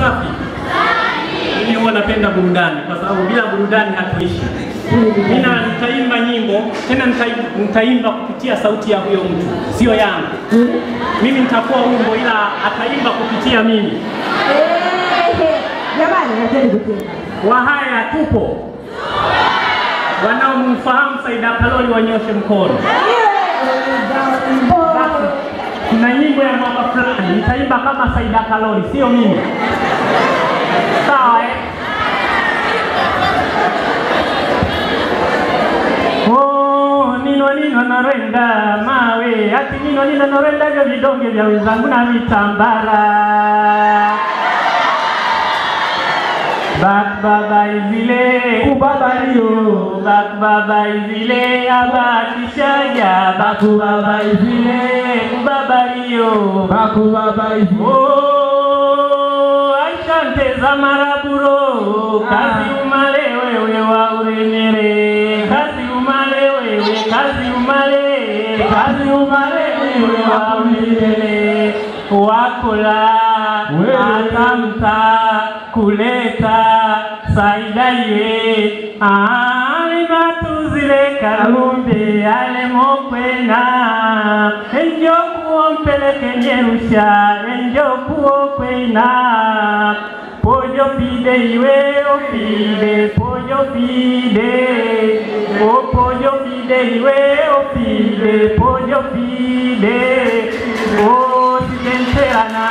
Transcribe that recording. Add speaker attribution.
Speaker 1: safi? Mimi huwa napenda burudani kwa sababu bila burudani hatuishi. Mimi na nitaimba nyimbo tena nitaimba, kupitia sauti ya huyo mtu, sio yangu. Mimi nitakuwa umbo, ila ataimba kupitia mimi.
Speaker 2: Jamani.
Speaker 1: Wahaya tupo, wanaomfahamu Saida Kaloli wanyoshe mkono. na nyimbo ya mwaka fulani nitaimba kama Saida Kaloli, sio mimi. Sawa eh? Oh, nino nino narenda mawe ati nino nina narenda vya vidonge vya wenzangu na vitambara Bak baba izile ubabario Bak baba izile abatishaja Baku baba izile ubabario Baku baba izile. Oh, aishante za maraburo. Kazi umale wewe wa umale Kazi umale wa atamta kuleta saida ye alimatuzile kalumbi ale mokwena. Enjo kuo mpeleke nyerusha enjokuo kwena. Pojo pide iwe opide pojo pide 对了呢。